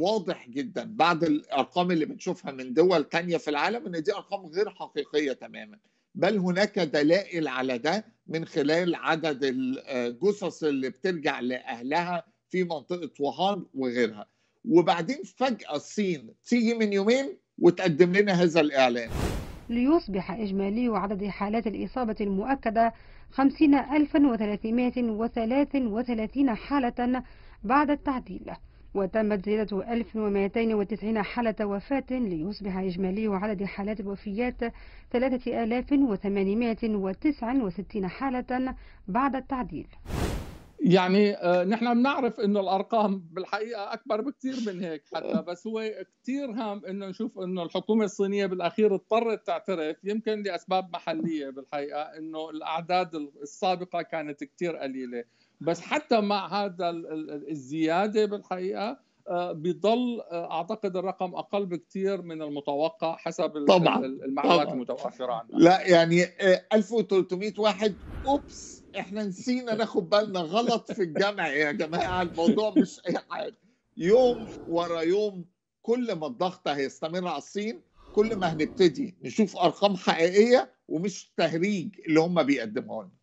واضح جدا بعد الأرقام اللي بنشوفها من دول تانية في العالم إن دي أرقام غير حقيقية تماما بل هناك دلائل على ده من خلال عدد الجثث اللي بترجع لأهلها في منطقة وهان وغيرها. وبعدين فجأة الصين تيجي من يومين وتقدم لنا هذا الإعلان. ليصبح إجمالي عدد حالات الإصابة المؤكدة 50333 حالة بعد التعديل. وتمت زيادة 1290 حالة وفاة ليصبح إجمالي عدد حالات الوفيات 3869 حالة بعد التعديل. يعني آه، نحن بنعرف إنه الأرقام بالحقيقة أكبر بكثير من هيك حتى بس هو كثير هام إنه نشوف إنه الحكومة الصينية بالأخير اضطرت تعترف يمكن لأسباب محلية بالحقيقة إنه الأعداد السابقة كانت كثير قليلة. بس حتى مع هذا الزيادة بالحقيقة آه، بيضل آه، أعتقد الرقم أقل بكثير من المتوقع حسب طبعا المعلومات طبعا. المتوفرة عندنا. لا يعني 1300 واحد أوبس. إحنا نسينا ناخد بالنا غلط في الجمع يا جماعة الموضوع مش أي حاجة. يوم ورا يوم كل ما الضغط هيستمر على الصين كل ما هنبتدي نشوف أرقام حقيقية ومش تهريج اللي هم بيقدموها لنا.